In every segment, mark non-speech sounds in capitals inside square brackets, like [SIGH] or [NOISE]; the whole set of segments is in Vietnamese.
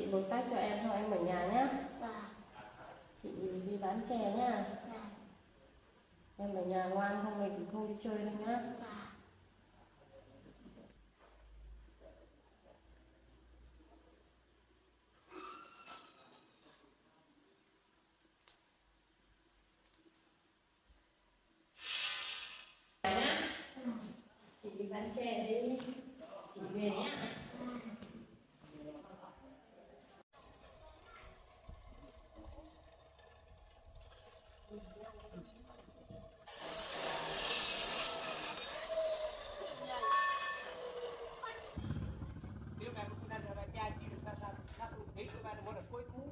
chị một tách cho em thôi em ở nhà nhá Vâng. chị đi bán chè nhá Vâng. em ở nhà ngoan không mình không đi chơi đâu nhá Vâng. chị đi bán chè đi chị về nhá Nếu mà cũng đang ở nhà chỉ được ta ta ta cũng thấy các bạn muốn là cuối cũ.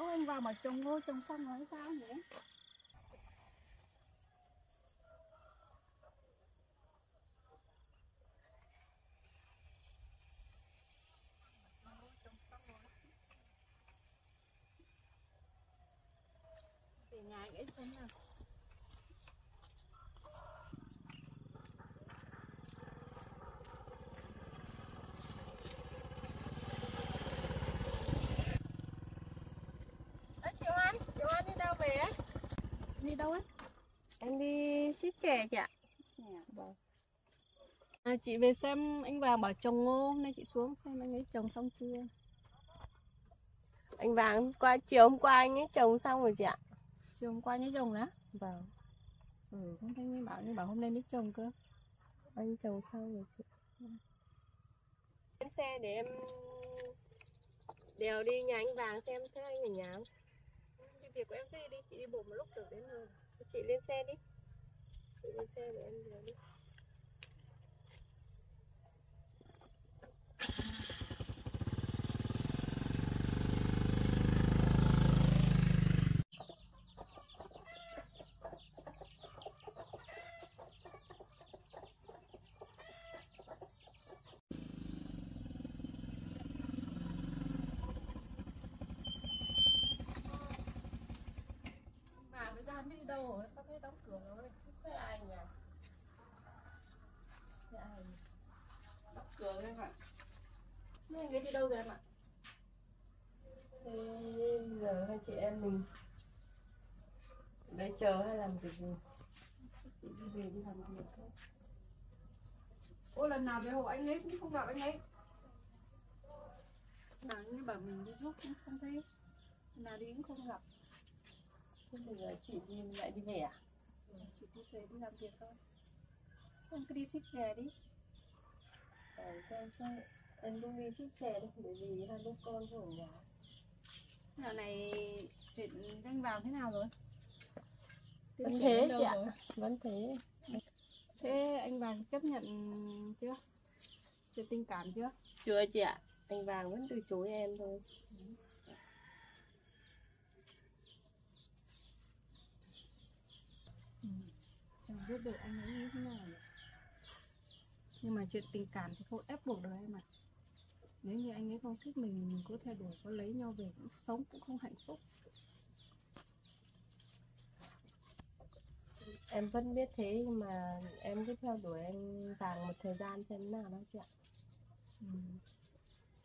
Ô anh vào mà trồng ngô trồng xong rồi sao nhỉ? Về nhà anh ấy nào Ơ chị Hoan, chị Hoan đi đâu về á? Đi đâu ấy? Em đi ship chè chị ạ. Vâng. À, chị về xem anh Vàng bảo trồng ngô hôm nay chị xuống xem anh ấy trồng xong chưa? Anh Vàng qua chiều hôm qua anh ấy trồng xong rồi chị ạ. Chiều hôm qua nhớ trồng á? Vâng. Ừ không thấy nghe bảo như bảo hôm nay mới trồng cơ. Anh trồng xong rồi chị. Lên xe để em đèo đi nhà anh Vàng xem thấy anh ở nhà không việc của em cứ đi đi, chị đi bộ một lúc được đến rồi. Chị lên xe đi. Chị lên xe để em về đi Vàng với Gian biết đi đâu rồi sao thấy đóng cửa rồi Không phải ai nhỉ Thế ai đóng cửa em ạ Thế anh ấy đi đâu rồi em ạ? Thế giờ hai chị em mình Đấy chờ hay làm việc gì? Chị đi về đi làm việc thôi. Ôi lần nào về hộ anh ấy cũng không gặp anh ấy. Nào như bảo mình đi giúp cũng không thấy. Nào đi cũng không gặp. Thế bây giờ chị đi lại đi về à? Chỉ đi về đi làm việc thôi Em cứ đi ship chè đi Ờ, thế em em đi ship chè đâu Bởi vì hai bố con ở nhà Dạo này chuyện anh vào thế nào rồi? Vẫn thế chị ạ. rồi? Vẫn thế Thế anh Vàng chấp nhận chưa? Chuyện tình cảm chưa? Chưa chị ạ Anh Vàng vẫn từ chối em thôi Chẳng biết được anh ấy như thế nào? Nhưng mà chuyện tình cảm thì không ép buộc được em ạ Nếu như anh ấy không thích mình Mình cứ theo đuổi có lấy nhau về cũng sống cũng không hạnh phúc Em vẫn biết thế nhưng mà em cứ theo đuổi anh Vàng một thời gian xem nào đó chị ạ ừ.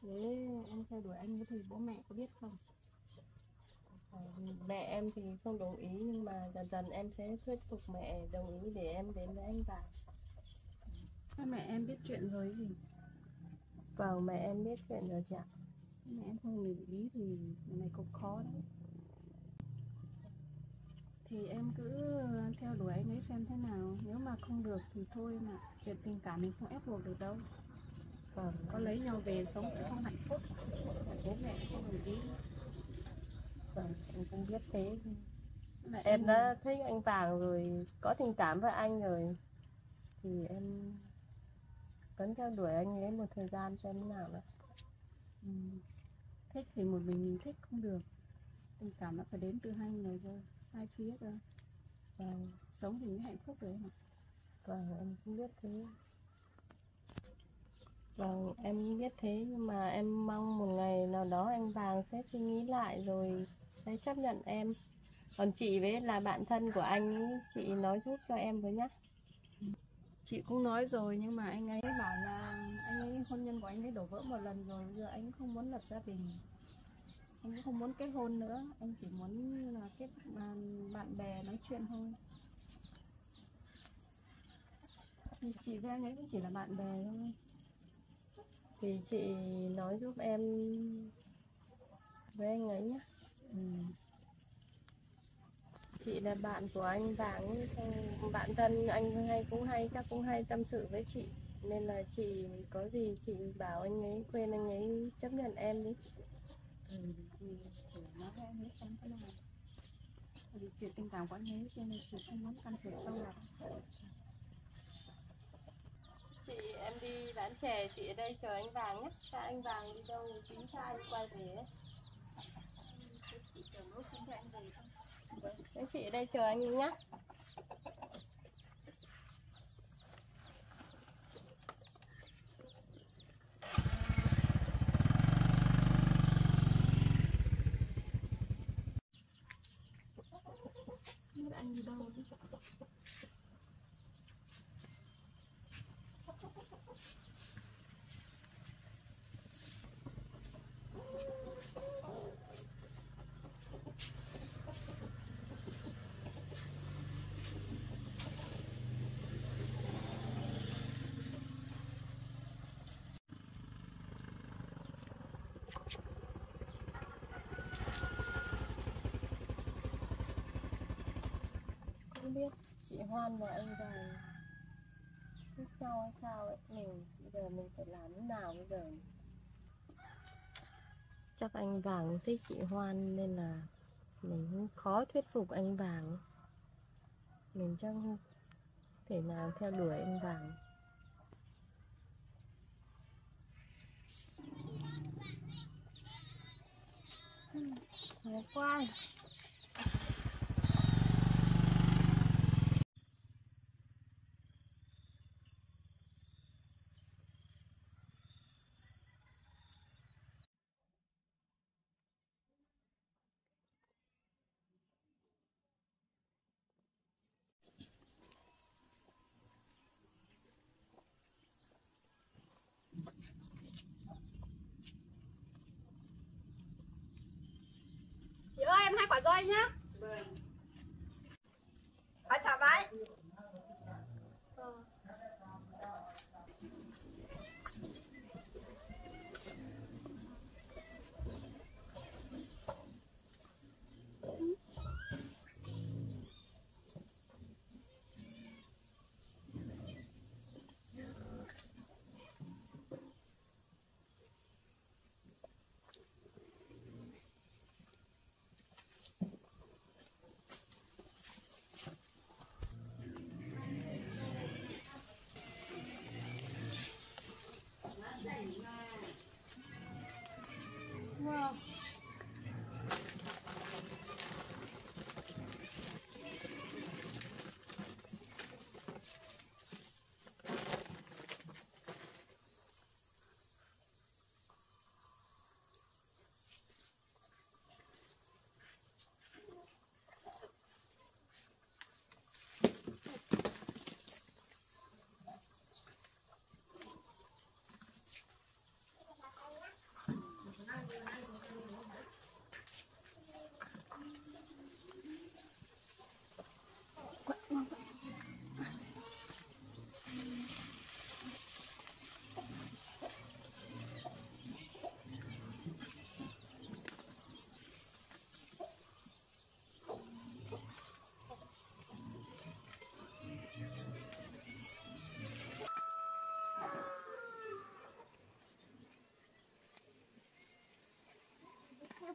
Thế em theo đuổi anh thì bố mẹ có biết không? Ờ, Mẹ em thì không đồng ý nhưng mà dần dần em sẽ thuyết phục mẹ đồng ý để em đến với anh Vàng Thế mẹ em biết chuyện rồi gì? Vâng mẹ em biết chuyện rồi chị ạ. Mẹ em không đồng ý thì này cũng khó đấy. Thì em cứ theo đuổi anh ấy xem thế nào. Nếu mà không được thì thôi mà. Chuyện tình cảm mình không ép buộc được đâu. Vâng. Có lấy nhau về sống cũng không hạnh phúc. Bố mẹ cũng không đồng ý. Vâng em cũng biết thế. Là Em đã thích anh Vàng rồi Có tình cảm với anh rồi. Thì em vẫn theo đuổi anh ấy một thời gian xem thế nào nữa ừ. thích thì một mình mình thích không được. Tình cảm nó phải đến từ hai người cơ hai phía cơ. Vâng. Sống thì mới hạnh phúc đấy mà. Vâng em cũng biết thế. Vâng em biết thế nhưng mà em mong một ngày nào đó anh vàng sẽ suy nghĩ lại rồi sẽ chấp nhận em. Còn chị với là bạn thân của anh ấy, chị nói giúp cho em với nhá chị cũng nói rồi nhưng mà anh ấy bảo là anh ấy hôn nhân của anh ấy đổ vỡ một lần rồi bây giờ anh không muốn lập gia đình. Anh cũng không muốn kết hôn nữa anh chỉ muốn là kết bạn, bạn bè nói chuyện thôi. Thì chị với anh ấy cũng chỉ là bạn bè thôi. Thì chị nói giúp em với anh ấy nhé. Ừ chị là bạn của anh Vàng bạn thân anh hay cũng hay chắc cũng hay tâm sự với chị nên là chị có gì chị bảo anh ấy khuyên anh ấy chấp nhận em đi ừ. thì nói với anh ấy xem thế nào Tại vì chuyện tình cảm của anh ấy cho nên chị không muốn can thiệp sâu vào chị em đi bán chè chị ở đây chờ anh Vàng nhé Sao anh Vàng đi đâu tí xa quay về ấy. chị tưởng lúc xin cho anh về thôi các chị ở đây chờ anh nhé không anh đi đâu Không biết Hoan và anh Vàng thích nhau hay sao ấy Mình bây giờ mình phải làm thế nào bây giờ? Chắc anh Vàng thích chị Hoan nên là mình cũng khó thuyết phục anh Vàng. Mình chắc không thể nào theo đuổi anh Vàng. Khó quá ơi nhá. 아.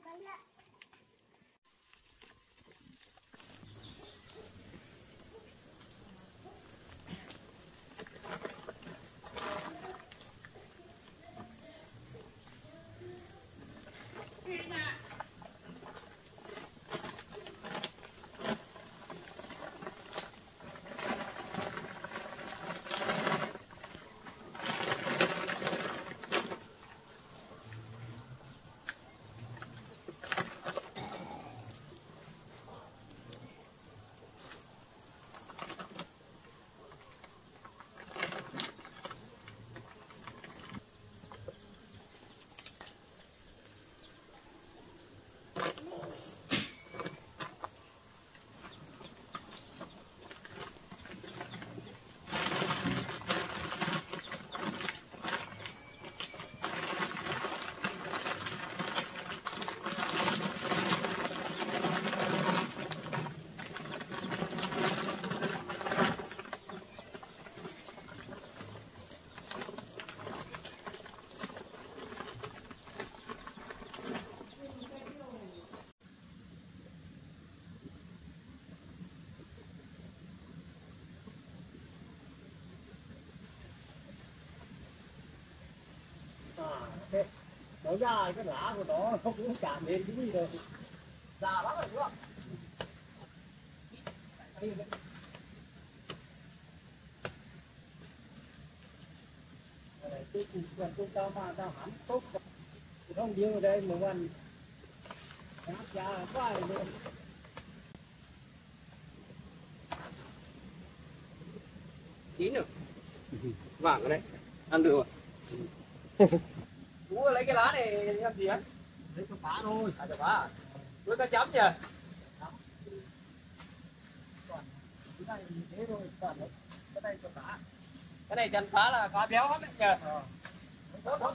kaya. Nó ra cái lá của nó nó cũng chạm đến cái gì rồi già lắm rồi không cái chuyện của tao mà tao hẳn tốt không? Điêu ở đây mà quan áp giá quá rồi luôn chín rồi. Vàng ở đây. Ăn được rồi [LAUGHS] Ủa lấy cái lá này làm gì á? Lấy cho phá thôi. À cho phá với cá chấm nhỉ cái này thế thôi. Còn đấy cái này cho phá. Cái này chân phá là cá béo lắm đấy nhỉ Tốt, tốt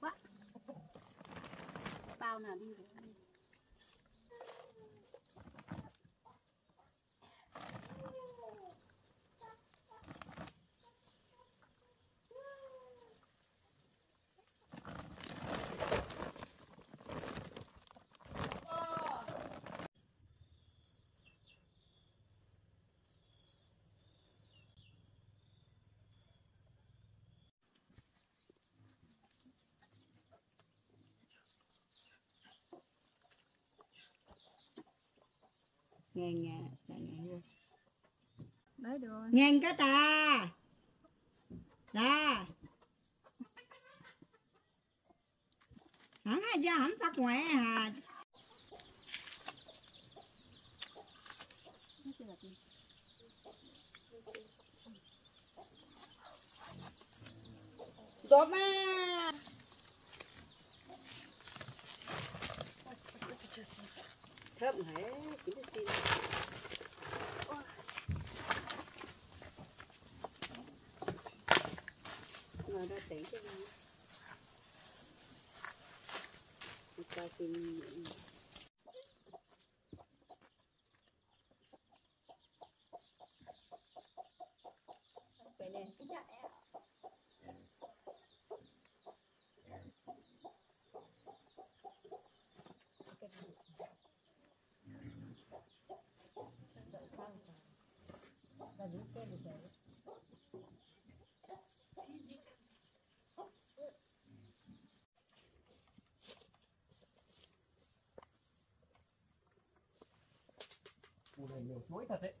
quá bao nào đi được? Nghe nghe nghe nghe luôn Đấy được nghe cái ta ta hẳn hay giờ hẳn phát ngoại hà? Tốt mà thơm hả chính là xin. Ngồi đó tỉ cho nó. Người ta xin lỗi thật đấy.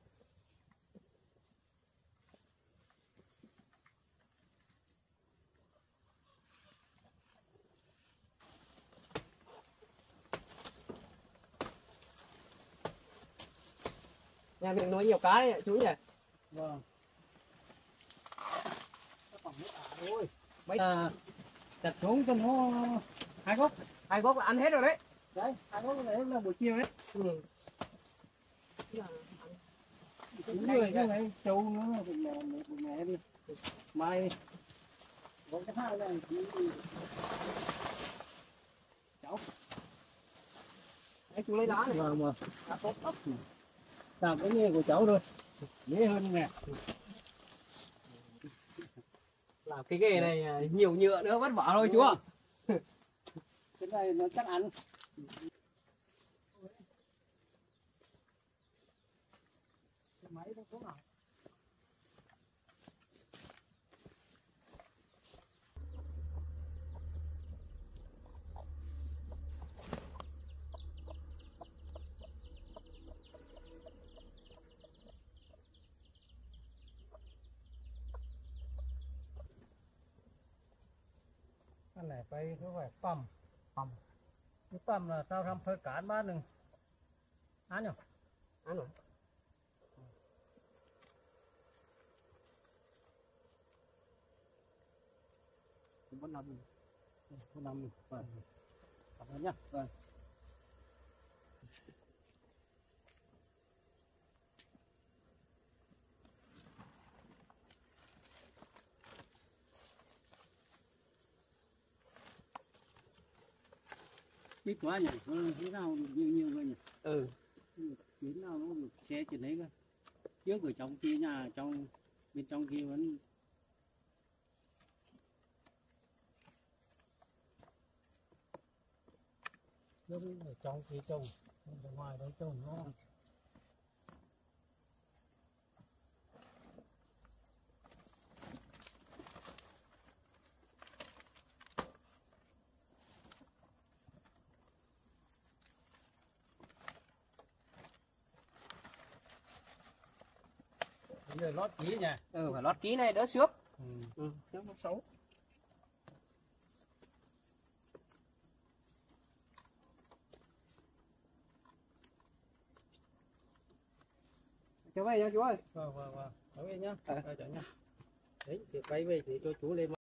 Nhà mình nuôi nhiều cá đấy ạ, chú nhỉ? Vâng. Mấy ả thôi. Mấy à, chặt xuống cho nó hai gốc. Hai gốc là ăn hết rồi đấy. Đấy hai gốc này là buổi chiều đấy. Ừ đúng người như này trâu nữa, là mẹ một mẹ đi mai có cái hai này thì cháu đấy chú lấy đá này vâng vâng làm cái nghề của cháu thôi dễ hơn nè làm cái nghề này nhiều nhựa nữa vất vả thôi chú ạ cái này nó chắc ăn. cái máy nó có nào cái này phải nó phảiปั๊ม ปั๊ม cáiปั๊มlà tao làm phơi cán ba đừng ăn nhở ăn rồi cũng vẫn nằm vẫn nằm vâng cảm ơn nhá vâng ít quá nhỉ. Có thế nào nhiều nhiều rồi nhỉ. Ừ. Chuyến nào nó được xe chuyển đấy cơ. Trước ở trong kia nhà trong bên trong kia vẫn trước ở trong kia trồng ở ngoài đấy trồng giờ lót kỹ nha. Ừ phải lót ký này đỡ xước. Ừ. ừ xước nó xấu cho về nha chú ơi. Vâng vâng vâng. Nói về nhá. À. à. nhá. Đấy thì quay về thì cho chú lên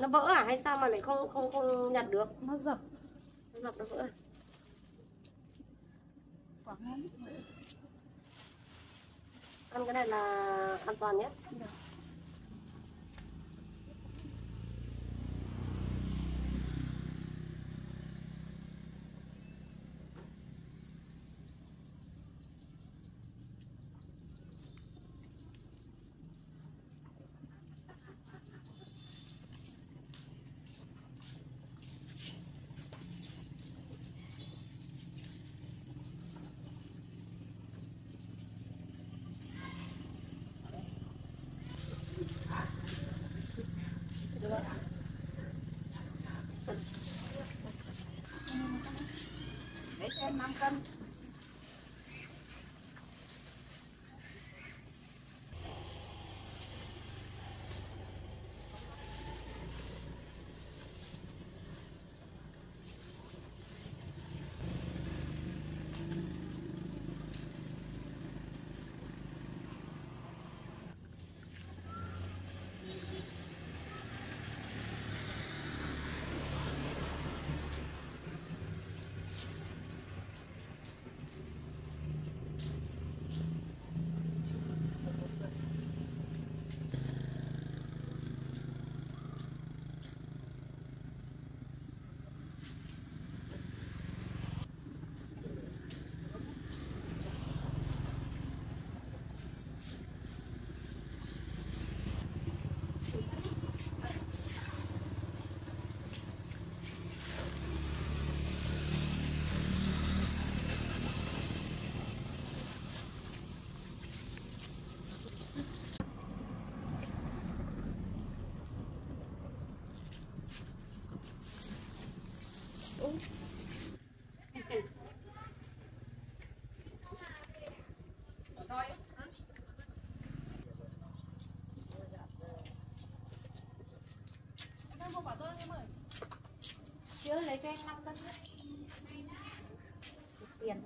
nó vỡ à hay sao mà lại không không không nhặt được? Nó dập. Nó dập nó vỡ à? Ăn cái này là an toàn nhất. Ơi lấy cho em 5 cân tiền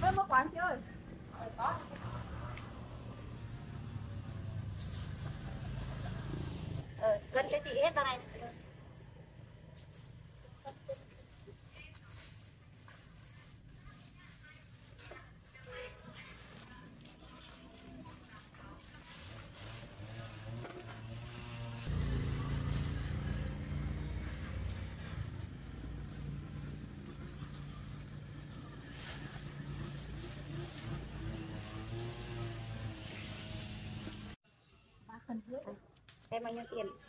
ơi một quán chị ơi ờ, cân cho chị hết vào này ba cân em bao nhiêu tiền?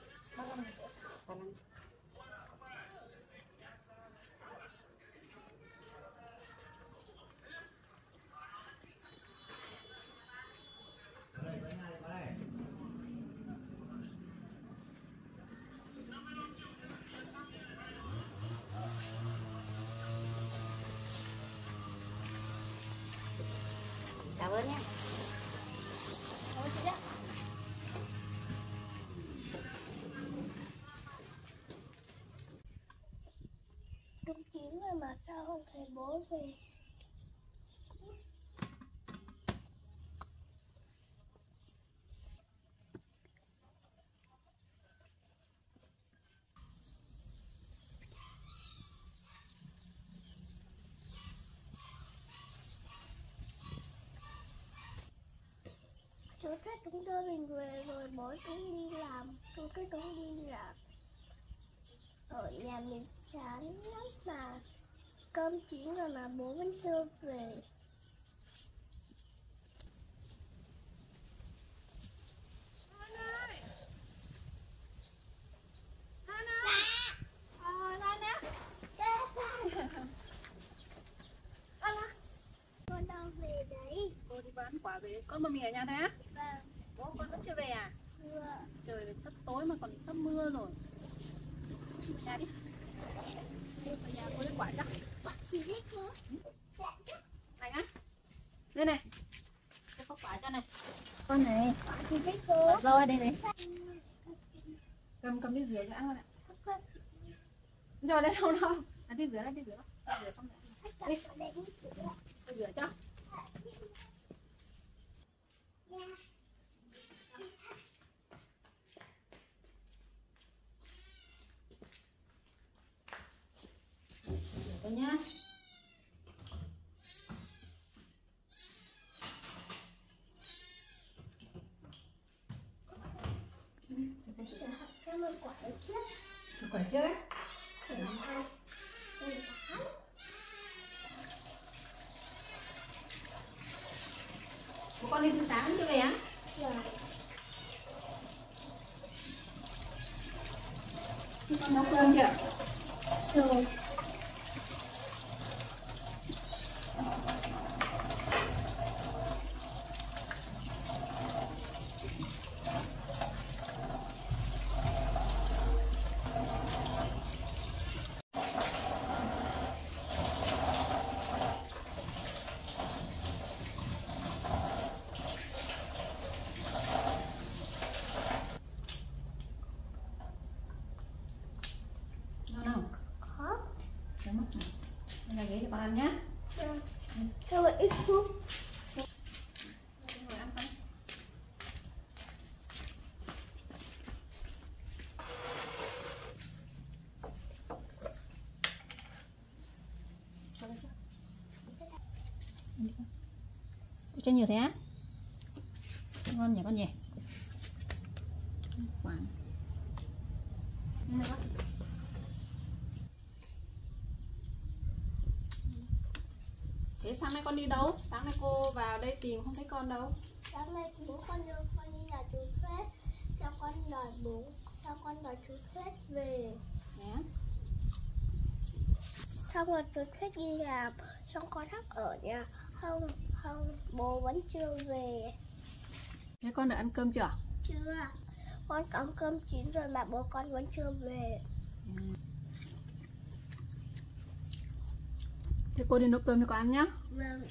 Cảm ơn nhé Ôi chị nhé Cơm chín rồi mà sao không thấy bố về Chú thích chúng tôi mình về rồi bố chúng đi làm Chú thích chúng đi làm Ở nhà mình chán lắm mà. Cơm chín rồi mà bố vẫn chưa về. Con đâu về đấy. Cô đi bán quả về con một mình ở nhà thế Vâng, bố con vẫn chưa về à thưa trời sắp tối mà còn sắp mưa rồi Ở nhà đi đi ở nhà cô lấy quả nhá Chị thích bố này á đây này tôi có quả cho này Con này Chị thích bố đây này. Cầm cầm đi rửa cho ăn ạ. Rồi đấy đâu đâu? À, đi rửa đấy đi rửa. Xong rửa xong rồi. Đi tôi rửa cho. Rửa cho quả trước Rửa quả trước á Bố con đi từ sáng chưa về á Rồi con nấu cơm chưa Rồi nào nào Khó cái mắt này cho con ăn nhá cho một ít thuốc Rồi ăn con Ủa, cho nhiều thế á. Ngon nhỉ con nhỉ? Thế sáng nay con đi đâu? Sáng nay cô vào đây tìm không thấy con đâu. Sáng nay bố con đưa con đi là chú phết sao con đòi bố sao con đòi chú phết về. Nè. Xong rồi chú phết đi làm xong con thắc ở nhà. Không không? Bố vẫn chưa về. Thế con được ăn cơm chưa? chưa. Con cắm cơm chín rồi mà bố con vẫn chưa về. Thế cô đi nấu cơm cho con ăn nhá. Vâng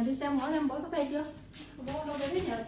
Này đi xem mở em bỏ số phê chưa? Bố đâu đấy thế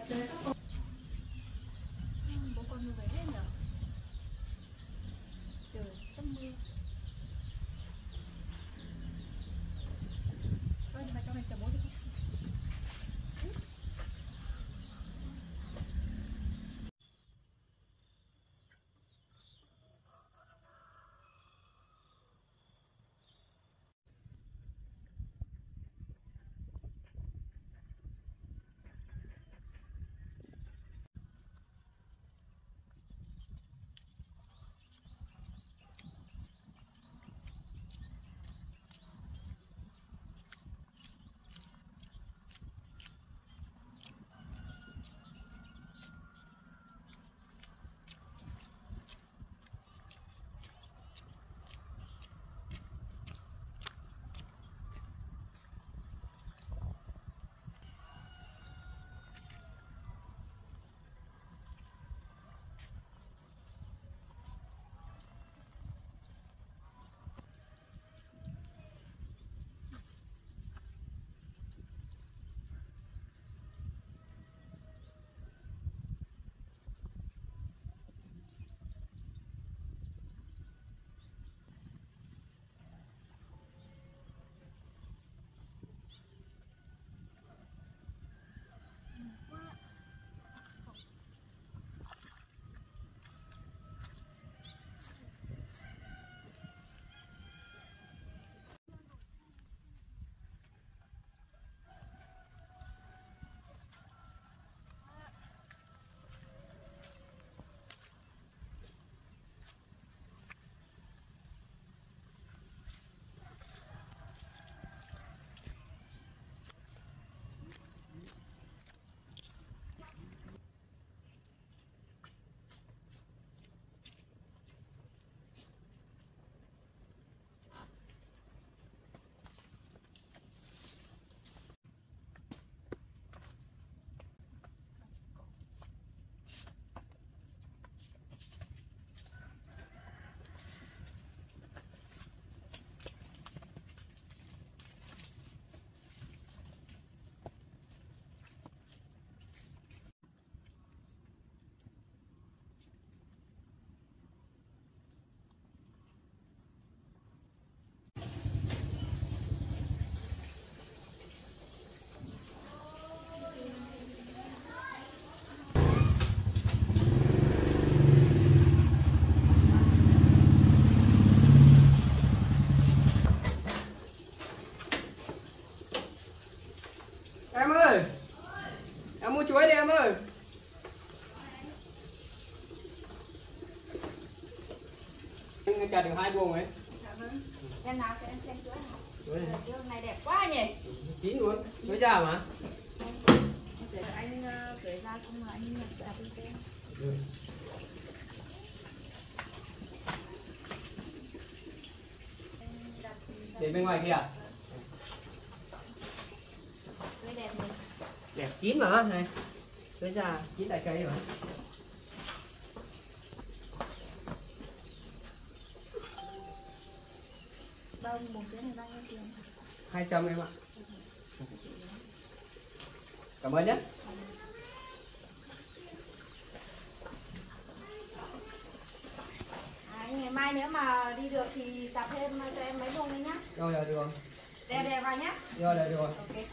chặt được hai buồng ấy. Em nào cho em xem chuối chuối này đẹp quá nhỉ. chín luôn. Chuối già mà. Để anh ờ, kể ra xong rồi anh nhập đặt đi tên. để bên ngoài kia Chuối đẹp đẹp chín mà này. Chuối già chín tại cây mà Nhiêu một chuối này bao nhiêu tiền? 200 em ạ cảm ơn nhé À, ngày mai nếu mà đi được thì đặt thêm cho em mấy bông đi nhá. rồi là được rồi Đẹp đẹp vào nhá. rồi là được rồi Ok.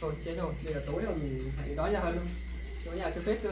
thôi chết rồi bây giờ tối rồi mình hãy đói nhà hơn luôn đói nhà cho tết cơ